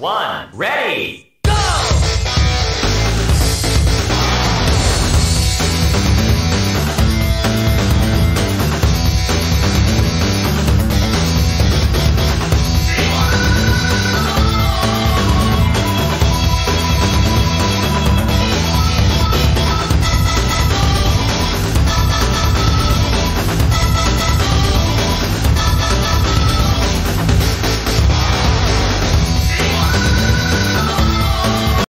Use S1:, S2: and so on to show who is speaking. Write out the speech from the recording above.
S1: one, ready!